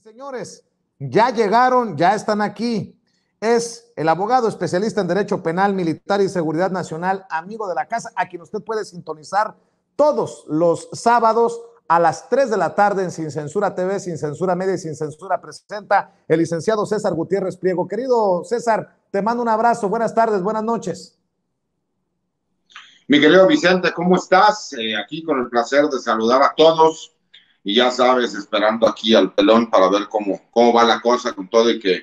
señores, ya llegaron, ya están aquí. Es el abogado especialista en Derecho Penal, Militar y Seguridad Nacional, amigo de la casa, a quien usted puede sintonizar todos los sábados a las 3 de la tarde en Sin Censura TV, Sin Censura Media y Sin Censura presenta el licenciado César Gutiérrez Pliego. Querido César, te mando un abrazo. Buenas tardes, buenas noches. Mi querido Vicente, ¿cómo estás? Eh, aquí con el placer de saludar a todos y ya sabes, esperando aquí al pelón para ver cómo, cómo va la cosa con todo y que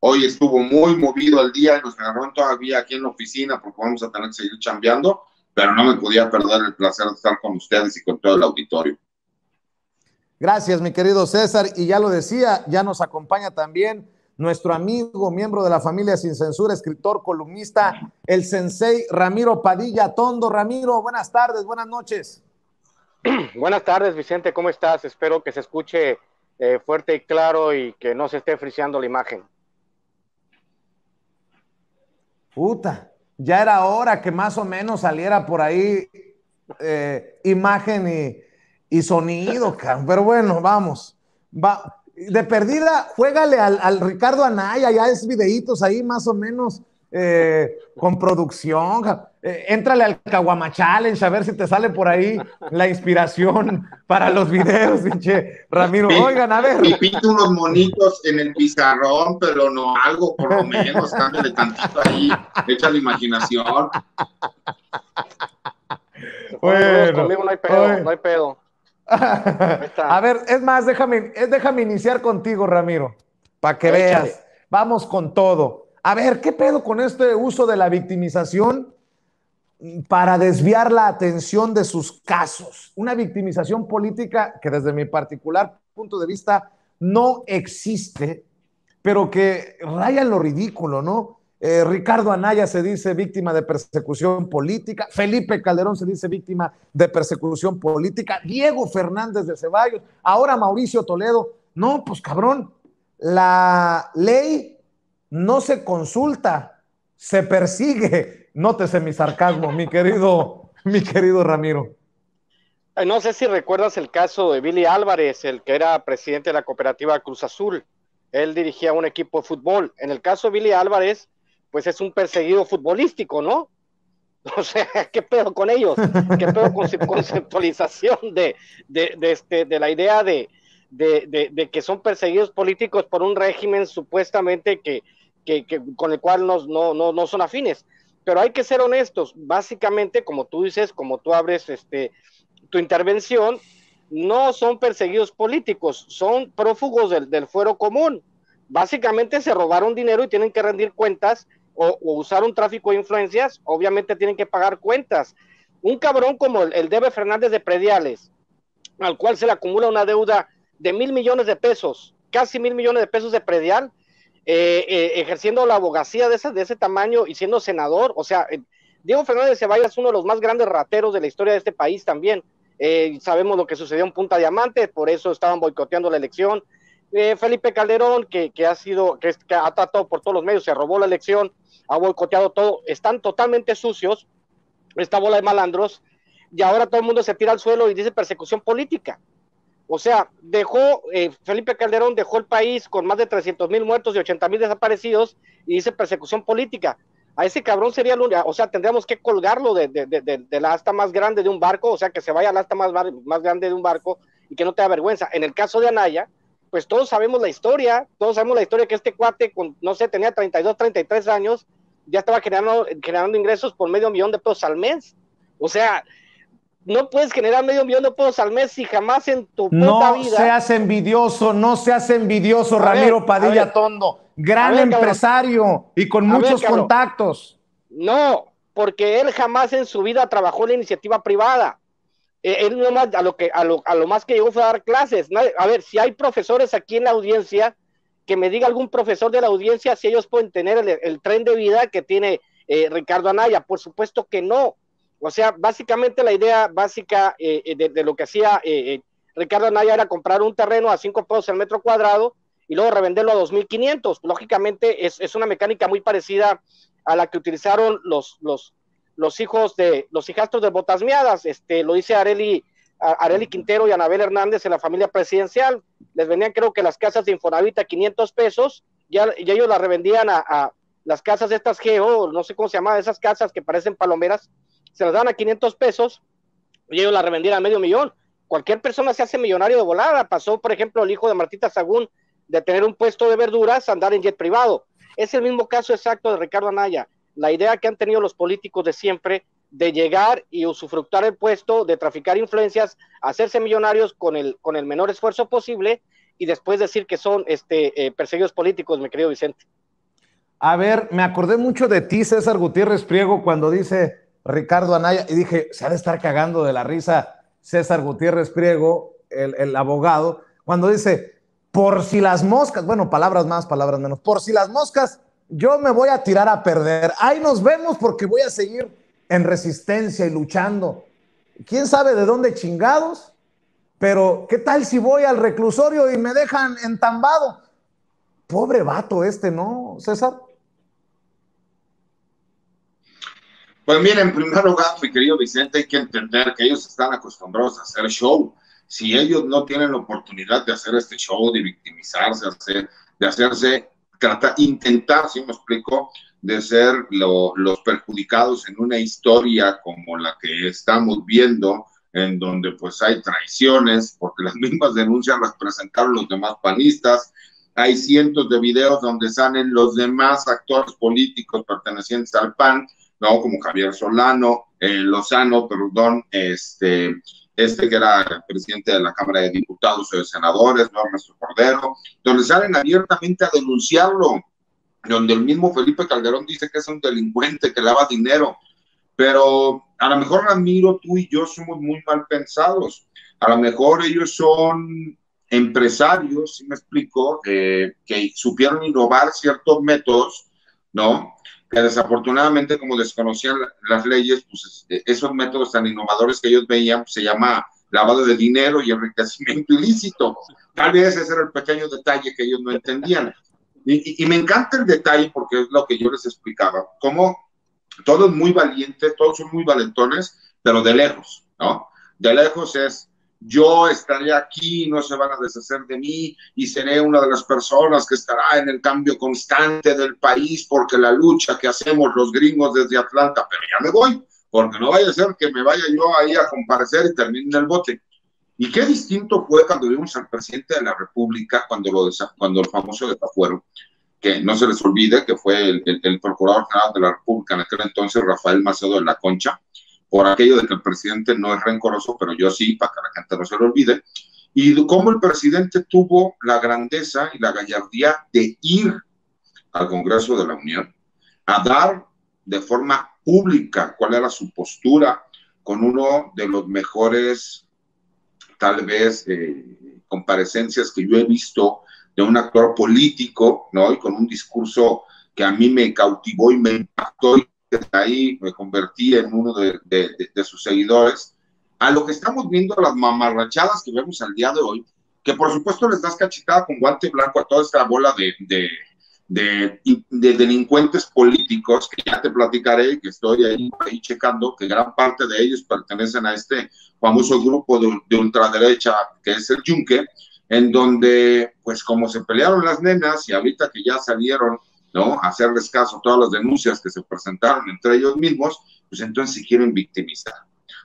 hoy estuvo muy movido el día y nos agarró todavía aquí en la oficina porque vamos a tener que seguir chambeando, pero no me podía perder el placer de estar con ustedes y con todo el auditorio. Gracias, mi querido César. Y ya lo decía, ya nos acompaña también nuestro amigo, miembro de la familia Sin Censura, escritor, columnista, el sensei Ramiro Padilla Tondo. Ramiro, buenas tardes, buenas noches. Buenas tardes, Vicente, ¿cómo estás? Espero que se escuche eh, fuerte y claro y que no se esté friseando la imagen. Puta, ya era hora que más o menos saliera por ahí eh, imagen y, sonido, pero bueno, vamos. Va. De perdida, juégale al, al Ricardo Anaya, ya es videitos ahí más o menos eh, con producción. Eh, éntrale al Caguama Challenge a ver si te sale por ahí la inspiración para los videos, pinche Ramiro. Oigan, a ver. Y pinto unos monitos en el pizarrón, pero no algo, por lo menos, cámbiale tantito ahí, echa la imaginación. Bueno, conmigo no hay pedo, no hay pedo. a ver, es más, déjame, déjame iniciar contigo, Ramiro, para que veas. Vamos con todo. A ver, ¿qué pedo con este uso de la victimización para desviar la atención de sus casos? Una victimización política que desde mi particular punto de vista no existe, pero que raya en lo ridículo, ¿no? Eh, Ricardo Anaya se dice víctima de persecución política, Felipe Calderón se dice víctima de persecución política, Diego Fernández de Ceballos, ahora Mauricio Toledo. No, pues cabrón, la ley no se consulta, se persigue. Nótese mi sarcasmo, mi querido, mi querido Ramiro. No sé si recuerdas el caso de Billy Álvarez, el que era presidente de la cooperativa Cruz Azul. Él dirigía un equipo de fútbol. En el caso de Billy Álvarez, pues es un perseguido futbolístico, ¿no? O sea, ¿qué pedo con ellos? ¿Qué pedo con su conceptualización de, de, este, de la idea de, de, que son perseguidos políticos por un régimen supuestamente que, con el cual no, no, no, son afines. Pero hay que ser honestos, básicamente, como tú dices, como tú abres este, tu intervención, no son perseguidos políticos, son prófugos del, fuero común. Básicamente se robaron dinero y tienen que rendir cuentas o, usar un tráfico de influencias, obviamente tienen que pagar cuentas. Un cabrón como el, el Debe Fernández de Prediales, al cual se le acumula una deuda de mil millones de pesos, casi mil millones de pesos de predial, eh, eh, ejerciendo la abogacía de ese, de ese tamaño y siendo senador. O sea, eh, Diego Fernández Ceballos es uno de los más grandes rateros de la historia de este país también. sabemos lo que sucedió en Punta Diamante, por eso estaban boicoteando la elección. Felipe Calderón, que, que ha sido, que, que, ha tratado por todos los medios, se robó la elección, ha boicoteado todo, están totalmente sucios, esta bola de malandros, y ahora todo el mundo se tira al suelo y dice persecución política. O sea, dejó, eh, Felipe Calderón dejó el país con más de 300 mil muertos y 80 mil desaparecidos y dice persecución política. A ese cabrón sería el único, o sea, tendríamos que colgarlo de, de, de, la asta más grande de un barco, o sea, que se vaya al asta más, más grande de un barco y que no te da vergüenza. En el caso de Anaya, pues todos sabemos la historia, todos sabemos la historia que este cuate, con, no sé, tenía 32, 33 años, ya estaba generando, generando ingresos por medio millón de pesos al mes. O sea, no puedes generar medio millón de pesos al mes y jamás en tu puta vida. No seas envidioso, no seas envidioso, Ramiro Padilla Tondo. Gran empresario y con muchos contactos. No, porque él jamás en su vida trabajó en la iniciativa privada. Eh, él nomás a lo que a lo, a lo más que llegó fue a dar clases. A ver, si hay profesores aquí en la audiencia, que me diga algún profesor de la audiencia si ellos pueden tener el, tren de vida que tiene eh, Ricardo Anaya. Por supuesto que no o sea, básicamente la idea básica eh, eh, de, lo que hacía eh, Ricardo Anaya era comprar un terreno a 5 pesos el metro cuadrado y luego revenderlo a 2.500. Lógicamente es, una mecánica muy parecida a la que utilizaron los, los, los hijos de los hijastros de Botas Miadas. Este, lo dice Areli a Areli Quintero y Anabel Hernández en la familia presidencial. Les vendían creo que las casas de Infonavit a 500 pesos y, ellos las revendían a, las casas de estas Geo, no sé cómo se llama, esas casas que parecen palomeras, se las dan a 500 pesos y ellos las revendían a medio millón. Cualquier persona se hace millonario de volada. Pasó, por ejemplo, el hijo de Martita Sagún de tener un puesto de verduras a andar en jet privado. Es el mismo caso exacto de Ricardo Anaya. La idea que han tenido los políticos de siempre de llegar y usufructar el puesto, de traficar influencias, hacerse millonarios con el, con el menor esfuerzo posible y después decir que son este, eh, perseguidos políticos, mi querido Vicente. A ver, me acordé mucho de ti, César Gutiérrez Priego, cuando dice Ricardo Anaya, y dije, se ha de estar cagando de la risa César Gutiérrez Priego, el, el abogado, cuando dice, por si las moscas, bueno, palabras más, palabras menos, por si las moscas, yo me voy a tirar a perder. Ahí nos vemos porque voy a seguir en resistencia y luchando. ¿Quién sabe de dónde chingados? Pero, ¿qué tal si voy al reclusorio y me dejan entambado? Pobre vato este, ¿no, César? Pues mira, en primer lugar, mi querido Vicente, hay que entender que ellos están acostumbrados a hacer show. Si ellos no tienen la oportunidad de hacer este show, de victimizarse, de hacerse, tratar, intentar, si me explico, de ser los perjudicados en una historia como la que estamos viendo, en donde pues hay traiciones, porque las mismas denuncias las presentaron los demás panistas, hay cientos de videos donde salen los demás actores políticos pertenecientes al PAN, ¿no? Como Javier Solano, eh, Lozano, perdón, este, este que era el presidente de la Cámara de Diputados o de Senadores, ¿no? Ernesto Cordero, donde salen abiertamente a denunciarlo, donde el mismo Felipe Calderón dice que es un delincuente, que lava dinero, pero a lo mejor Ramiro, tú y yo somos muy mal pensados, a lo mejor ellos son empresarios, si me explico, eh, que supieron innovar ciertos métodos, ¿no? Que desafortunadamente como desconocían las leyes, pues eh, esos métodos tan innovadores que ellos veían, pues, se llama lavado de dinero y enriquecimiento ilícito. Tal vez ese era el pequeño detalle que ellos no entendían. Y, y, me encanta el detalle porque es lo que yo les explicaba, como todos muy valientes, todos son muy valentones, pero de lejos, ¿no? De lejos es, yo estaré aquí, no se van a deshacer de mí y seré una de las personas que estará en el cambio constante del país porque la lucha que hacemos los gringos desde Atlanta, pero ya me voy, porque no vaya a ser que me vaya yo ahí a comparecer y termine el bote. Y qué distinto fue cuando vimos al presidente de la República, cuando, lo cuando el famoso desafuero, que no se les olvide que fue el, el Procurador General de la República en aquel entonces, Rafael Macedo de la Concha, por aquello de que el presidente no es rencoroso, pero yo sí, para que la gente no se lo olvide, y cómo el presidente tuvo la grandeza y la gallardía de ir al Congreso de la Unión a dar de forma pública cuál era su postura con uno de los mejores, tal vez, eh, comparecencias que yo he visto de un actor político, ¿no? Y con un discurso que a mí me cautivó y me impactó y ahí me convertí en uno de, sus seguidores, a lo que estamos viendo, las mamarrachadas que vemos al día de hoy, que por supuesto les das cachetada con guante blanco a toda esta bola de, de, de, delincuentes políticos, que ya te platicaré, que estoy ahí, ahí, checando, que gran parte de ellos pertenecen a este famoso grupo de, de ultraderecha que es el Yunque, en donde, pues como se pelearon las nenas y ahorita que ya salieron ¿no? Hacerles caso a todas las denuncias que se presentaron entre ellos mismos, pues entonces se quieren victimizar,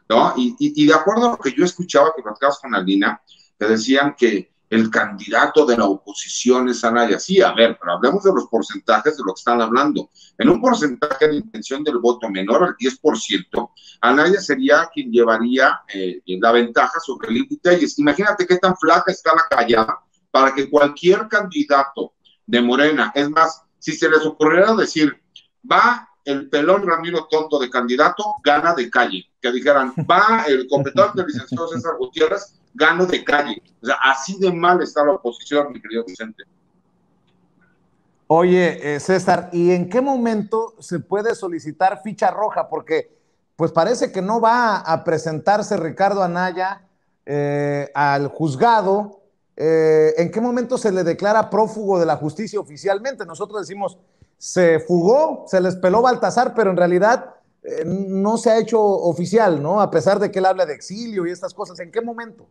¿no? Y, y, de acuerdo a lo que yo escuchaba que platicabas con Alina, te decían que el candidato de la oposición es Anaya. Sí, a ver, pero hablemos de los porcentajes de lo que están hablando. En un porcentaje de intención del voto menor al 10%, Anaya sería quien llevaría eh, la ventaja sobre el Telles. Imagínate qué tan flaca está la callada para que cualquier candidato de Morena, es más, si se les ocurriera decir, va el pelón Ramiro Tonto de candidato, gana de calle. Que dijeran, va el competente licenciado César Gutiérrez, gano de calle. O sea, así de mal está la oposición, mi querido Vicente. Oye, eh, César, ¿y en qué momento se puede solicitar ficha roja? Porque pues parece que no va a presentarse Ricardo Anaya eh, al juzgado eh, ¿en qué momento se le declara prófugo de la justicia oficialmente? Nosotros decimos, se fugó, se les peló Baltasar, pero en realidad eh, no se ha hecho oficial, ¿no? A pesar de que él habla de exilio y estas cosas. ¿En qué momento?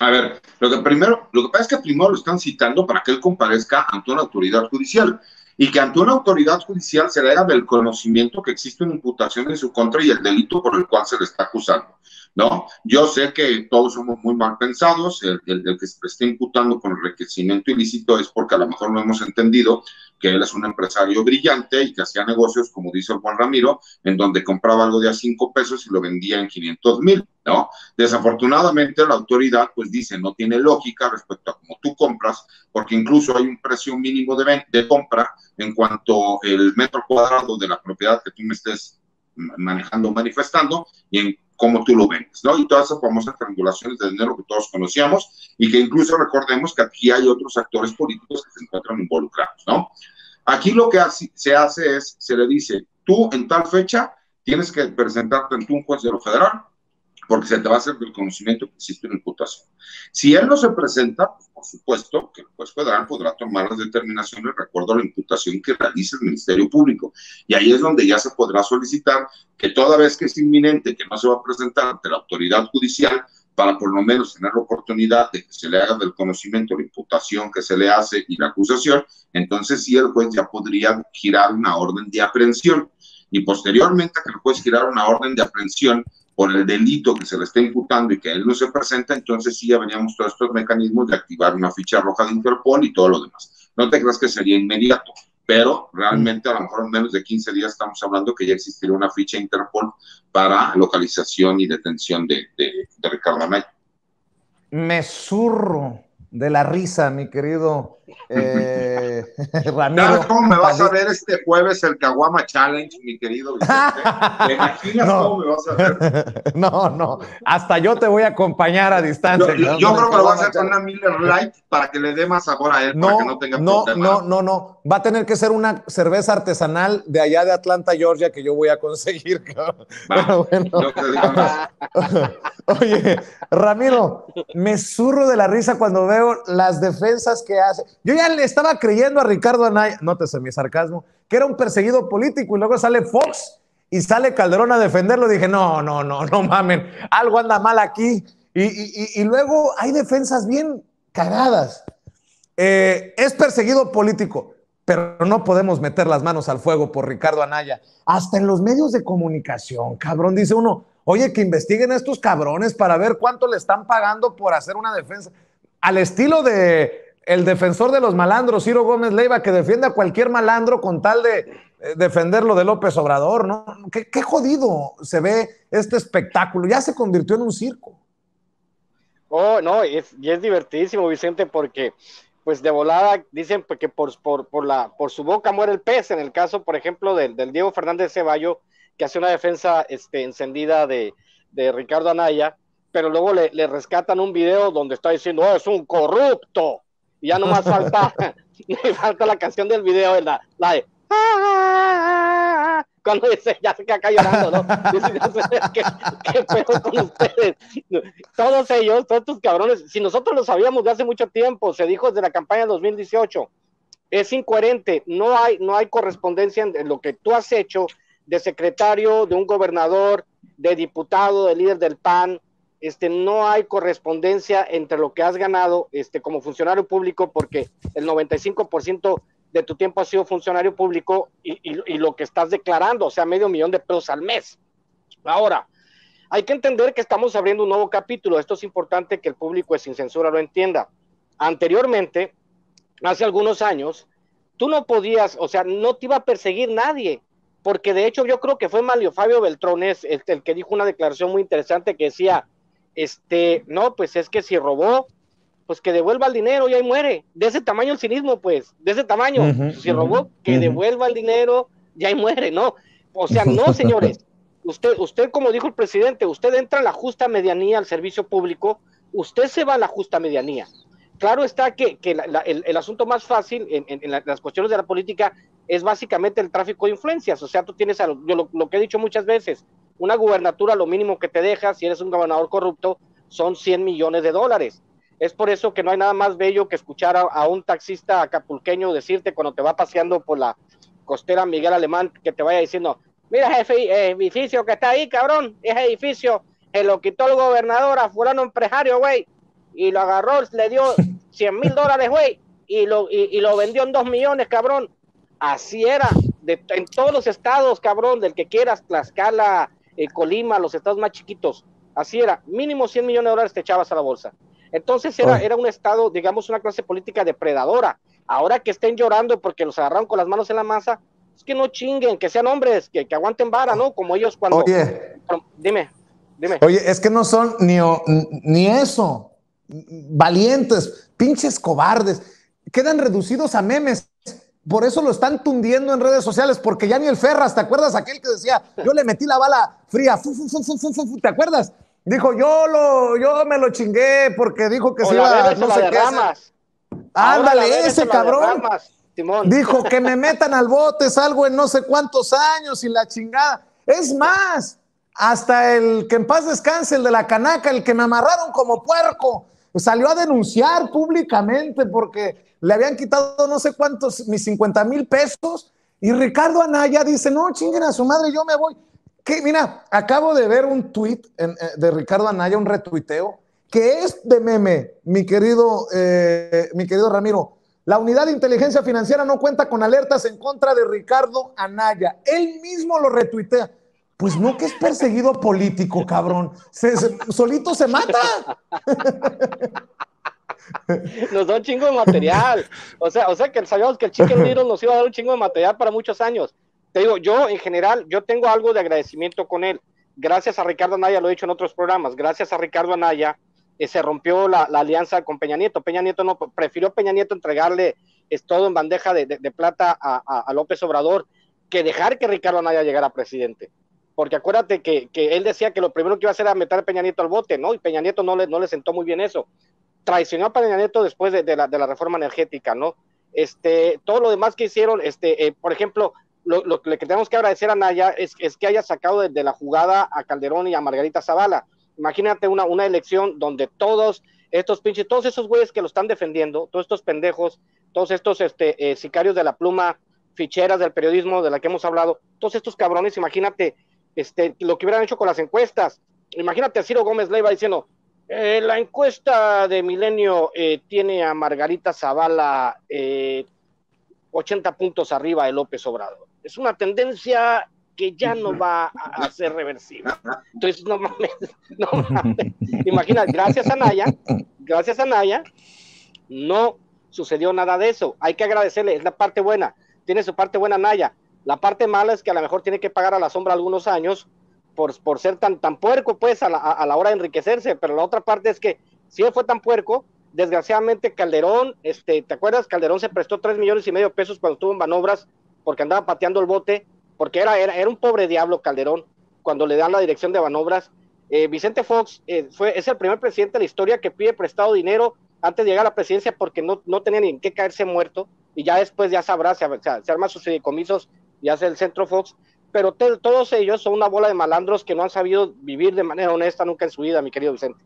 A ver, lo que primero, lo que pasa es que primero lo están citando para que él comparezca ante una autoridad judicial y que ante una autoridad judicial se le haga del conocimiento que existe una imputación en su contra y el delito por el cual se le está acusando. ¿No? Yo sé que todos somos muy mal pensados, el, que se está imputando con enriquecimiento ilícito es porque a lo mejor no hemos entendido que él es un empresario brillante y que hacía negocios, como dice el Juan Ramiro, en donde compraba algo de a cinco pesos y lo vendía en 500 mil, ¿no? Desafortunadamente la autoridad pues dice no tiene lógica respecto a cómo tú compras, porque incluso hay un precio mínimo de, de compra en cuanto el metro cuadrado de la propiedad que tú me estés manejando, manifestando, y en cómo tú lo vendes, ¿no? Y todas esas famosas triangulaciones de dinero que todos conocíamos y que incluso recordemos que aquí hay otros actores políticos que se encuentran involucrados, ¿no? Aquí lo que se hace es, se le dice, tú en tal fecha tienes que presentarte ante un juez de lo federal porque se te va a hacer del conocimiento que existe una imputación. Si él no se presenta, pues por supuesto que el juez federal podrá tomar las determinaciones de acuerdo a la imputación que realice el Ministerio Público. Y ahí es donde ya se podrá solicitar que toda vez que es inminente que no se va a presentar ante la autoridad judicial, para por lo menos tener la oportunidad de que se le haga del conocimiento la imputación que se le hace y la acusación, entonces sí el juez ya podría girar una orden de aprehensión. Y posteriormente a que el juez girara una orden de aprehensión, por el delito que se le está imputando y que él no se presenta, entonces sí ya veníamos todos estos mecanismos de activar una ficha roja de Interpol y todo lo demás. No te creas que sería inmediato, pero realmente a lo mejor en menos de 15 días estamos hablando que ya existiría una ficha Interpol para localización y detención de, de, de Ricardo Anaya. Me zurro de la risa, mi querido eh, Ramiro. cómo me vas a ver este jueves el Caguama Challenge, mi querido Vicente? ¿Te imaginas no. cómo me vas a ver? No, no, hasta yo te voy a acompañar a distancia. Yo, yo creo que lo vas a hacer con una Miller Light para que le dé más sabor a él, no, para que no tenga no, No, no, no, va a tener que ser una cerveza artesanal de allá de Atlanta, Georgia, que yo voy a conseguir. Va, bueno. Oye, Ramiro, me zurro de la risa cuando veo las defensas que hace. Yo ya le estaba creyendo a Ricardo Anaya, nótese mi sarcasmo, que era un perseguido político y luego sale Fox y sale Calderón a defenderlo. Dije, no, no, no, no mamen, algo anda mal aquí. Y, luego hay defensas bien cagadas. Eh, es perseguido político, pero no podemos meter las manos al fuego por Ricardo Anaya. Hasta en los medios de comunicación, cabrón, dice uno, Oye, que investiguen a estos cabrones para ver cuánto le están pagando por hacer una defensa. Al estilo de el defensor de los malandros, Ciro Gómez Leiva, que defiende a cualquier malandro con tal de eh, defenderlo de López Obrador, ¿no? Qué, jodido se ve este espectáculo. Ya se convirtió en un circo. Oh, no, y es divertidísimo, Vicente, porque pues de volada dicen que por, su boca muere el pez. En el caso, por ejemplo, del, Diego Fernández Ceballo, que hace una defensa este, encendida de, Ricardo Anaya, pero luego le, rescatan un video donde está diciendo, oh, es un corrupto. Y ya nomás falta, falta la canción del video, la, la de, ah", cuando dice, ya se queda acá llorando, ¿no? ¿qué, qué con ustedes? Todos ellos, todos estos cabrones, si nosotros lo sabíamos de hace mucho tiempo, se dijo desde la campaña de 2018, es incoherente, no hay, no hay correspondencia en lo que tú has hecho de secretario, de un gobernador, de diputado, de líder del PAN, este, no hay correspondencia entre lo que has ganado este, como funcionario público, porque el 95% de tu tiempo ha sido funcionario público y, lo que estás declarando, o sea, medio millón de pesos al mes. Ahora, hay que entender que estamos abriendo un nuevo capítulo. Esto es importante que el público sin censura lo entienda. Anteriormente, hace algunos años, tú no podías, o sea, no te iba a perseguir nadie porque de hecho yo creo que fue Mario Fabio Beltrones el, el, que dijo una declaración muy interesante que decía, este, no, pues es que si robó, pues que devuelva el dinero y ahí muere. De ese tamaño el cinismo, pues, de ese tamaño. si robó, que devuelva el dinero y ahí muere, ¿no? O sea, no, señores. Usted, usted, como dijo el presidente, usted entra en la justa medianía al servicio público, usted se va a la justa medianía. Claro está que, que el, el, asunto más fácil en, en, las cuestiones de la política es básicamente el tráfico de influencias. O sea, tú tienes, yo lo, que he dicho muchas veces, una gubernatura lo mínimo que te deja, si eres un gobernador corrupto, son 100 millones de dólares. Es por eso que no hay nada más bello que escuchar a, un taxista acapulqueño decirte cuando te va paseando por la costera Miguel Alemán, que te vaya diciendo, Mira ese edificio que está ahí, cabrón. Ese edificio se lo quitó el gobernador a fulano empresario, güey. Y lo agarró, le dio 100 mil dólares, güey. Y lo, y, lo vendió en 2 millones, cabrón. Así era. De, en todos los estados, cabrón, del que quieras, Tlaxcala, eh, Colima, los estados más chiquitos. Así era. Mínimo 100 millones de dólares te echabas a la bolsa. Entonces era, era un estado, digamos, una clase política depredadora. Ahora que estén llorando porque los agarraron con las manos en la masa, es que no chinguen, que sean hombres, que, que aguanten vara, ¿no? Como ellos cuando... Oye, dime, dime. Oye, es que no son ni, ni eso, valientes, pinches cobardes, quedan reducidos a memes. Por eso lo están tundiendo en redes sociales, porque ya ni el Ferras, ¿te acuerdas aquel que decía, yo le metí la bala fría, ¿te acuerdas? Dijo, yo lo, yo me lo chingué porque dijo que se iba, no sé qué. Ándale, ese cabrón. Dijo que me metan al bote, salgo en no sé cuántos años y la chingada. Es más, hasta el que en paz descanse, el de la canaca, el que me amarraron como puerco, salió a denunciar públicamente porque le habían quitado no sé cuántos, mis 50 mil pesos. Y Ricardo Anaya dice, no, chinguen a su madre, yo me voy. Que, mira, acabo de ver un tweet eh, de Ricardo Anaya, un retuiteo, que es de meme, mi querido, eh, mi querido Ramiro. La unidad de inteligencia financiera no cuenta con alertas en contra de Ricardo Anaya. Él mismo lo retuitea. Pues no que es perseguido político, cabrón. solito se mata. Nos da un chingo de material. O sea, o sea que sabíamos que el Chicken Little nos iba a dar un chingo de material para muchos años. Te digo, yo en general, yo tengo algo de agradecimiento con él. Gracias a Ricardo Anaya, lo he dicho en otros programas, gracias a Ricardo Anaya, eh, se rompió la, alianza con Peña Nieto. Peña Nieto no, prefirió Peña Nieto entregarle todo en bandeja de, plata a, López Obrador que dejar que Ricardo Anaya llegara presidente. Porque acuérdate que, él decía que lo primero que iba a hacer era meter a Peña Nieto al bote, ¿no? Y Peña Nieto no le, no le sentó muy bien eso. Traicionó a Peña Nieto después de, la, reforma energética, ¿no? Este, todo lo demás que hicieron, este, eh, por ejemplo, lo, que tenemos que agradecer a Naya es, que haya sacado de, la jugada a Calderón y a Margarita Zavala. Imagínate una, una elección donde todos estos pinches, todos esos güeyes que lo están defendiendo, todos estos pendejos, todos estos este, eh, sicarios de la pluma, ficheras del periodismo de la que hemos hablado, todos estos cabrones, imagínate este, lo que hubieran hecho con las encuestas. Imagínate a Ciro Gómez Leiva diciendo, eh, la encuesta de Milenio eh, tiene a Margarita Zavala 80 puntos arriba de López Obrador es una tendencia que ya no va a, ser reversible. Entonces, no mames, no mames. Imagina, gracias a Naya, gracias a Naya, no sucedió nada de eso. Hay que agradecerle, es la parte buena. Tiene su parte buena Naya. La parte mala es que a lo mejor tiene que pagar a la sombra algunos años por, por ser tan, tan puerco, pues, a la, a la hora de enriquecerse. Pero la otra parte es que si él fue tan puerco, desgraciadamente Calderón, este, ¿te acuerdas? Calderón se prestó tres millones y medio de pesos cuando estuvo en manobras porque andaba pateando el bote, porque era, era, era un pobre diablo Calderón cuando le dan la dirección de manobras. Eh, Vicente Fox eh, fue, es el primer presidente de la historia que pide prestado dinero antes de llegar a la presidencia porque no, no tenía ni en qué caerse muerto y ya después ya sabrá, se, se arma sus fideicomisos y hace el centro Fox, pero todos ellos son una bola de malandros que no han sabido vivir de manera honesta nunca en su vida, mi querido Vicente.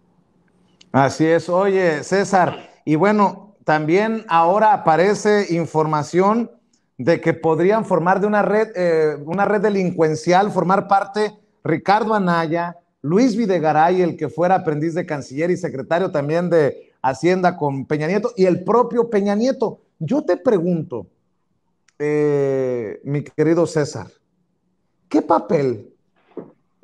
Así es, oye César, y bueno, también ahora aparece información de que podrían formar de una red, eh, una red delincuencial, formar parte Ricardo Anaya, Luis Videgaray, el que fuera aprendiz de canciller y secretario también de Hacienda con Peña Nieto, y el propio Peña Nieto. Yo te pregunto, eh, mi querido César, ¿qué papel,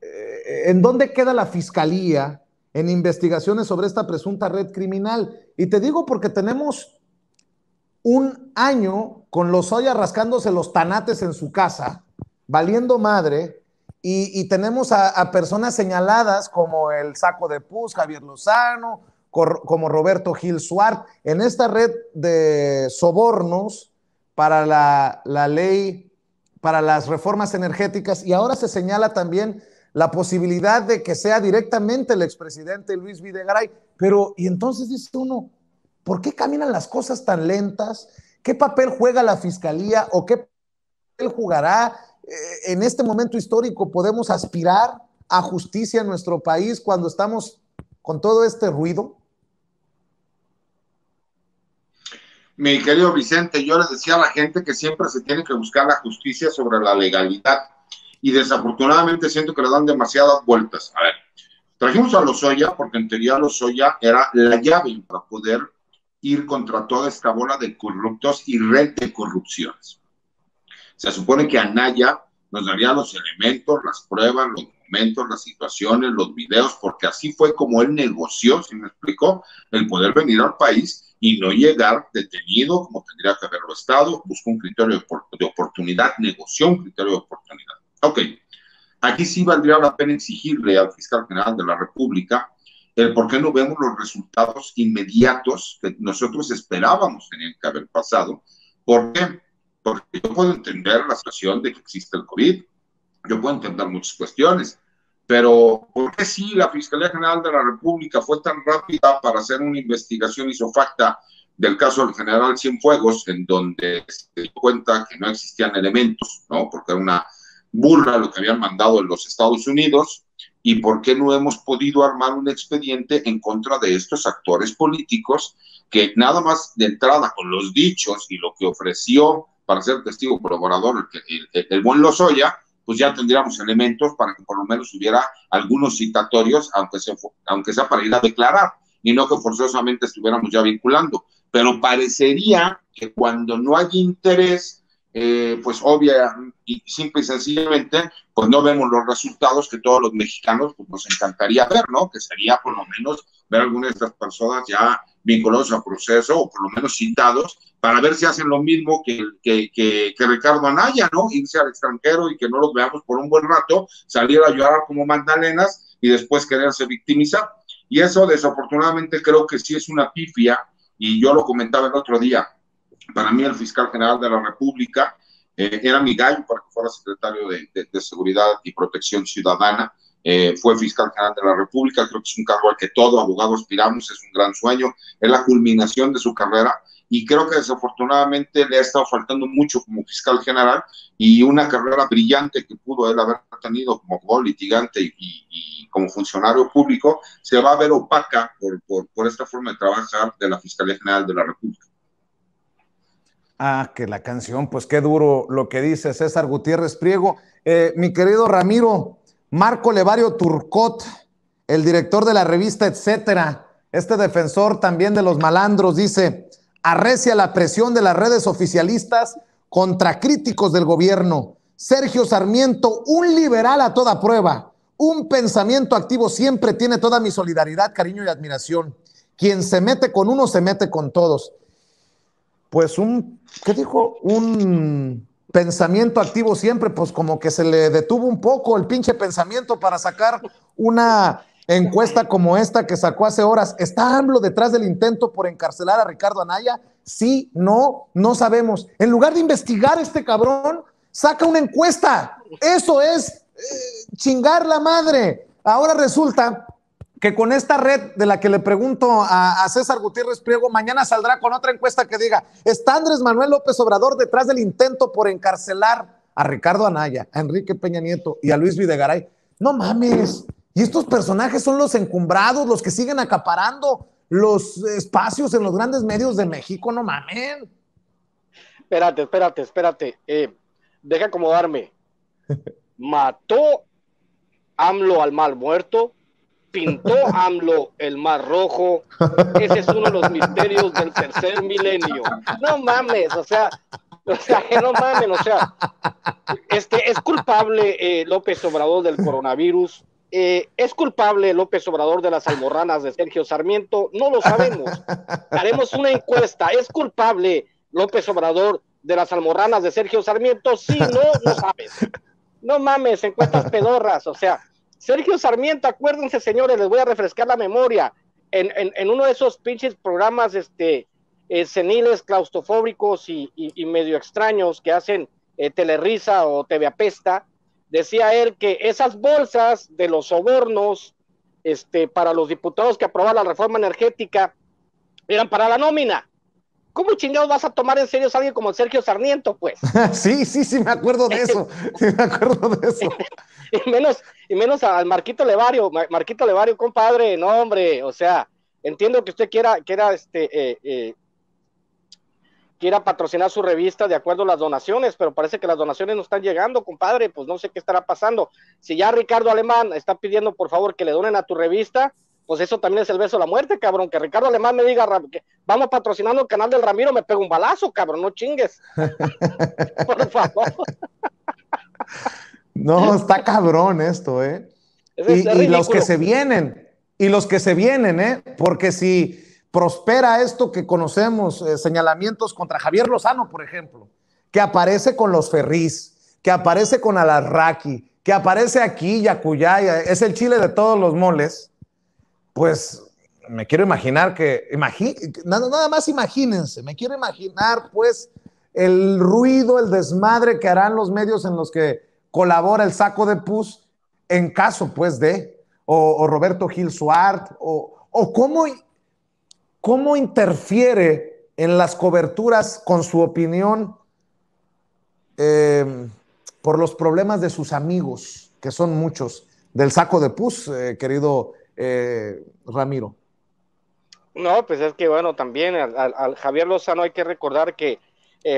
eh, en dónde queda la fiscalía en investigaciones sobre esta presunta red criminal? Y te digo porque tenemos un año con los Oya rascándose los tanates en su casa, valiendo madre, y, tenemos a, personas señaladas como el Saco de Pus, Javier Lozano, como Roberto Gil Suárez, en esta red de sobornos para la, la ley, para las reformas energéticas, y ahora se señala también la posibilidad de que sea directamente el expresidente Luis Videgaray. Pero, y entonces dice uno, ¿Por qué caminan las cosas tan lentas? ¿Qué papel juega la fiscalía o qué papel jugará eh, en este momento histórico? ¿Podemos aspirar a justicia en nuestro país cuando estamos con todo este ruido? Mi querido Vicente, yo les decía a la gente que siempre se tiene que buscar la justicia sobre la legalidad. y desafortunadamente siento que le dan demasiadas vueltas. A ver, trajimos a Lozoya porque en teoría Lozoya era la llave para poder ir contra toda esta bola de corruptos y red de corrupciones. Se supone que Anaya nos daría los elementos, las pruebas, los momentos, las situaciones, los videos, porque así fue como él negoció, si me explicó, el poder venir al país y no llegar detenido como tendría que haberlo estado, buscó un criterio de oportunidad, negoció un criterio de oportunidad. Ok, aquí sí valdría la pena exigirle al fiscal general de la República el por qué no vemos los resultados inmediatos que nosotros esperábamos tenían que haber pasado. ¿Por qué? Porque yo puedo entender la situación de que existe el COVID, yo puedo entender muchas cuestiones, pero ¿por qué sí la Fiscalía General de la República fue tan rápida para hacer una investigación isofacta del caso del general Cienfuegos, en donde se dio cuenta que no existían elementos, ¿no? Porque era una burla lo que habían mandado en los Estados Unidos, y por qué no hemos podido armar un expediente en contra de estos actores políticos que nada más de entrada con los dichos y lo que ofreció para ser testigo colaborador el buen Lozoya, pues ya tendríamos elementos para que por lo menos hubiera algunos citatorios, aunque sea, aunque sea para ir a declarar, y no que forzosamente estuviéramos ya vinculando. Pero parecería que cuando no hay interés, eh, pues obvia y simple y sencillamente, pues no vemos los resultados que todos los mexicanos pues, nos encantaría ver, ¿no? Que sería por lo menos ver algunas de estas personas ya vinculados al proceso o por lo menos citados para ver si hacen lo mismo que, que, que, Ricardo Anaya, ¿no? Irse al extranjero y que no los veamos por un buen rato, salir a llorar como magdalenas y después quererse victimizar. Y eso desafortunadamente creo que sí es una pifia, y yo lo comentaba el otro día, para mí el fiscal general de la República eh, era mi gallo para que fuera secretario de, de, Seguridad y Protección Ciudadana, eh, fue fiscal general de la República, creo que es un cargo al que todo abogado aspiramos, es un gran sueño, es la culminación de su carrera y creo que desafortunadamente le ha estado faltando mucho como fiscal general y una carrera brillante que pudo él haber tenido como abogado litigante y, como funcionario público se va a ver opaca por, por, por esta forma de trabajar de la Fiscalía General de la República. Ah, que la canción, pues qué duro lo que dice César Gutiérrez Priego. Eh, mi querido Ramiro, Marco Levario Turcot, el director de la revista Etcétera, este defensor también de los malandros, dice, arrecia la presión de las redes oficialistas contra críticos del gobierno. Sergio Sarmiento, un liberal a toda prueba, un pensamiento activo siempre tiene toda mi solidaridad, cariño y admiración. Quien se mete con uno se mete con todos. Pues un, ¿qué dijo? Un pensamiento activo siempre, pues como que se le detuvo un poco el pinche pensamiento para sacar una encuesta como esta que sacó hace horas. ¿Está AMLO detrás del intento por encarcelar a Ricardo Anaya? Sí, no, no sabemos. En lugar de investigar este cabrón, saca una encuesta. Eso es eh, chingar la madre. Ahora resulta que con esta red de la que le pregunto a, a, César Gutiérrez Priego, mañana saldrá con otra encuesta que diga, ¿está Andrés Manuel López Obrador detrás del intento por encarcelar a Ricardo Anaya, a Enrique Peña Nieto y a Luis Videgaray? No mames, y estos personajes son los encumbrados, los que siguen acaparando los espacios en los grandes medios de México, no mamen. Espérate, espérate, espérate. Eh, deja acomodarme. Mató AMLO al mal muerto, pintó AMLO el mar rojo. Ese es uno de los misterios del tercer milenio. No mames, o sea, o sea, no mames, o sea, este, es culpable eh, López Obrador del coronavirus, eh, ¿Es culpable López Obrador de las almorranas de Sergio Sarmiento? No lo sabemos. Haremos una encuesta. ¿Es culpable López Obrador de las almorranas de Sergio Sarmiento? Sí, no, no sabes. No mames, encuestas pedorras. O sea, Sergio Sarmiento, acuérdense, señores, les voy a refrescar la memoria. En, uno de esos pinches programas este, eh, seniles, claustrofóbicos y, medio extraños que hacen eh, Telerisa o TV Apesta, decía él que esas bolsas de los sobornos este, para los diputados que aprobaron la reforma energética eran para la nómina. ¿Cómo chingados vas a tomar en serio a alguien como Sergio Sarmiento, pues? sí, sí, sí, me acuerdo de eso. Sí, me acuerdo de eso. y, menos, y menos al Marquito Levario. Marquito Levario, compadre, no, hombre. O sea, entiendo que usted quiera, quiera este, eh, eh, quiera patrocinar su revista de acuerdo a las donaciones, pero parece que las donaciones no están llegando, compadre, pues no sé qué estará pasando. Si ya Ricardo Alemán está pidiendo por favor que le donen a tu revista, pues eso también es el beso de la muerte, cabrón. Que Ricardo Alemán me diga, que vamos patrocinando el canal del Ramiro, me pega un balazo, cabrón, no chingues. por favor. no, está cabrón esto, ¿eh? y los que se vienen, y los que se vienen, ¿eh? Porque si prospera esto que conocemos, eh, señalamientos contra Javier Lozano, por ejemplo, que aparece con los Ferris, que aparece con Alarraqui, que aparece aquí, Yacuyaya, es el chile de todos los moles, pues me quiero imaginar que, nada, nada más imagínense, me quiero imaginar pues el ruido, el desmadre que harán los medios en los que colabora el saco de pus en caso pues de, o, Roberto Gil Suart, o, o cómo ¿Cómo interfiere en las coberturas con su opinión eh, por los problemas de sus amigos, que son muchos, del saco de pus, eh, querido eh, Ramiro? No, pues es que bueno, también al, Javier Lozano hay que recordar que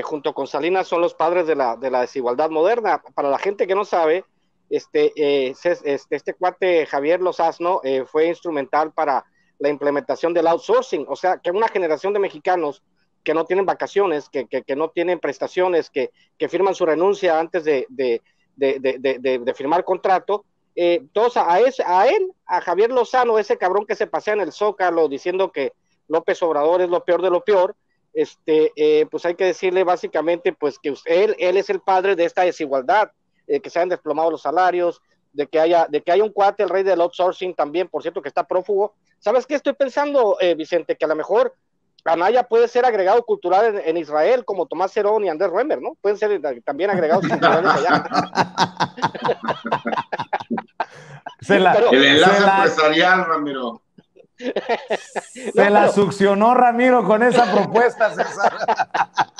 junto con Salinas son los padres de la, de la desigualdad moderna. Para la gente que no sabe, este, este, este, cuate Javier Lozano fue instrumental para la implementación del outsourcing, o sea, que una generación de mexicanos que no tienen vacaciones, que, que, no tienen prestaciones, que, que, firman su renuncia antes de, de, de, de firmar contrato, eh, a, ese, a él, a Javier Lozano, ese cabrón que se pasea en el zócalo diciendo que López Obrador es lo peor de lo peor, este, eh, pues hay que decirle básicamente pues que él, él es el padre de esta desigualdad, eh, que se han desplomado los salarios, de que haya, de que haya un cuate, el rey del outsourcing también, por cierto, que está prófugo. ¿Sabes qué estoy pensando, eh, Vicente? Que a lo mejor Anaya puede ser agregado cultural en, Israel, como Tomás Cerón y Andrés Ruemer, ¿no? Pueden ser eh, también agregados culturales allá. el enlace empresarial, Ramiro. Se la succionó Ramiro con esa propuesta, César.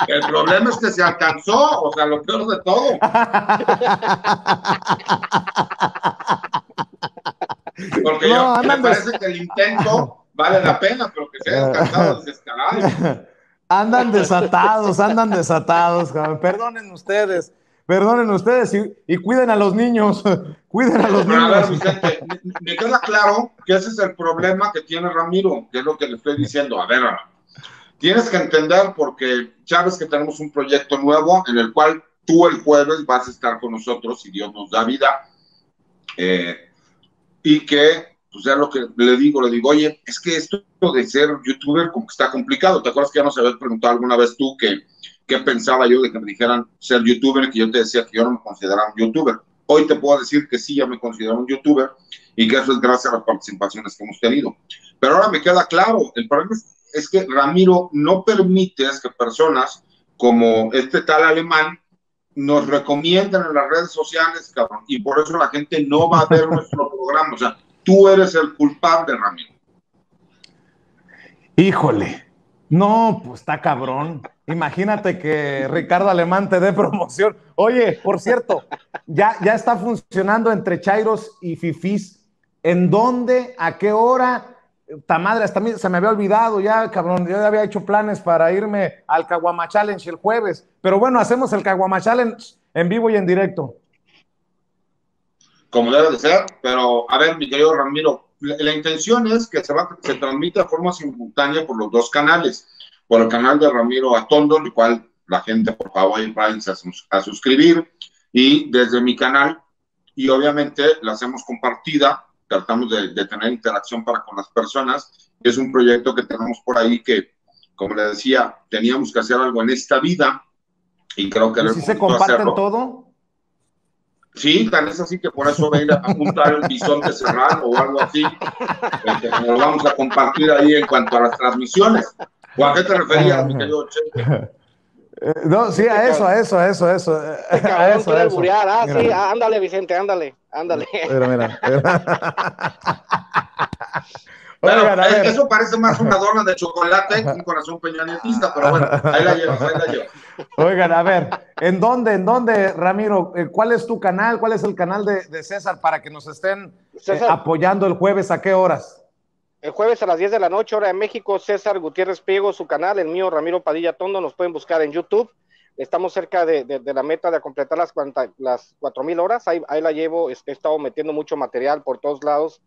El problema es que se alcanzó, o sea, lo peor de todo. Porque yo, me parece que el intento vale la pena, pero que se haya alcanzado desescalado. Andan desatados, andan desatados, perdonen ustedes. Perdonen ustedes y, cuiden a los niños, cuiden a los niños. me, queda claro que ese es el problema que tiene Ramiro, que es lo que le estoy diciendo. A ver, tienes que entender porque sabes que tenemos un proyecto nuevo en el cual tú el jueves vas a estar con nosotros si Dios nos da vida. Eh, y que, pues ya lo que le digo, le digo, oye, es que esto de ser youtuber como que está complicado. ¿Te acuerdas que ya nos habías preguntado alguna vez tú que qué pensaba yo de que me dijeran ser youtuber, que yo te decía que yo no me consideraba un youtuber. Hoy te puedo decir que sí, ya me considero un youtuber y que eso es gracias a las participaciones que hemos tenido. Pero ahora me queda claro, el problema es, que Ramiro no permite que personas como este tal alemán nos recomienden en las redes sociales, cabrón, y por eso la gente no va a ver nuestro programa. O sea, tú eres el culpable, Ramiro. Híjole, no, pues está cabrón. Imagínate que Ricardo Alemán te dé promoción. Oye, por cierto, ya, ya está funcionando entre Chairos y Fifis. ¿En dónde? ¿A qué hora? Ta madre, hasta se me había olvidado ya, cabrón. Yo ya había hecho planes para irme al Caguama Challenge el jueves. Pero bueno, hacemos el Caguama Challenge en vivo y en directo. Como debe de ser, pero a ver, mi querido Ramiro, la, intención es que se, va, se transmita de forma simultánea por los dos canales, por el canal de Ramiro Atondo, el cual la gente, por favor, váyanse a, a suscribir, y desde mi canal, y obviamente la hacemos compartida, tratamos de, tener interacción para con las personas, es un proyecto que tenemos por ahí que, como le decía, teníamos que hacer algo en esta vida, y creo que... ¿Y si se comparten todo? Sí, tan es así que por eso va a ir a apuntar el bisonte serrano o algo así. Este, lo vamos a compartir ahí en cuanto a las transmisiones. ¿O a qué te referías, mi querido eh, No, sí, a eso, a eso, a eso, a eso. A eso, a eso. Ah, sí, ándale, Vicente, ándale, ándale. Mira, mira. eso parece más una dona de chocolate que un corazón peñanetista, pero bueno, ahí la llevo, ahí la llevo. Oigan, a ver, ¿en dónde, en dónde, Ramiro? Eh, ¿Cuál es tu canal? ¿Cuál es el canal de, César para que nos estén eh, apoyando el jueves? ¿A qué horas? el jueves a las 10 de la noche, hora de México, César Gutiérrez Priego, su canal, el mío, Ramiro Padilla Tondo, nos pueden buscar en YouTube. Estamos cerca de, la meta de completar las, las 4.000 horas, ahí, ahí la llevo, he estado metiendo mucho material por todos lados